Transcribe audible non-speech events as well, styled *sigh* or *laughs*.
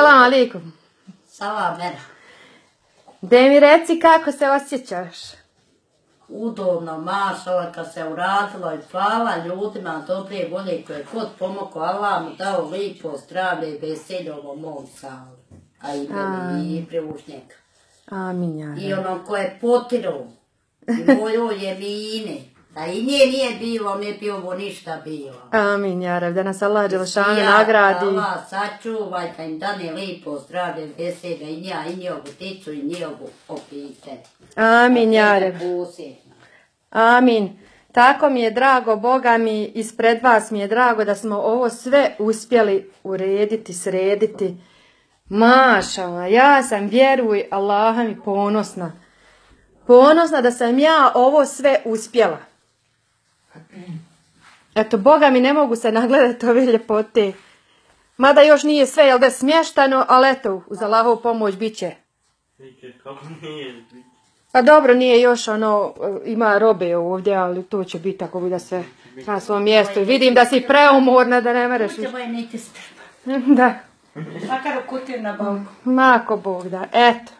Salam alaikum. Salam, mera. De mi reci kako se osjećaš? Udobno, mašala, kad se uradilo i hvala ljudima dobre volje koje kod pomogu, Allah mu dao lipo zdravlje i veselje ovom mom salu. A i meni i preušnjaka. Amin, ja. I ono koje potiru, i moju je mine. Da i nje nije bilo, ne bi ovo ništa bilo. Amin, ja rab, da nas Allah Đelšanu Ja, nagradi. Allah sačuvaj, da im dane lipo zdravlje, veselje i nja, i njegovu ticu, i njegovu opite. Amin, ja. Posebno. Amin. Tako mi je drago, Boga mi, ispred vas mi je drago da smo ovo sve uspjeli urediti, srediti. Mašala, ja sam, vjeruj, Allaha mi ponosna. Ponosna da sam ja ovo sve uspjela. Eto, Boga mi ne mogu se nagledati ove ljepote. Mada još nije sve, jel da, smještano, ali eto, uz Allahovu pomoć bit će. Biće, kako nije, Pa dobro, nije još ono, ima robe ovdje, ali to će biti ako bude sve na svom mjestu. Vidim da si preumorna, da ne mereš. Kuće moje niti strpa. *laughs* Da, Makar u kutiju na balku. mako Bog da, eto.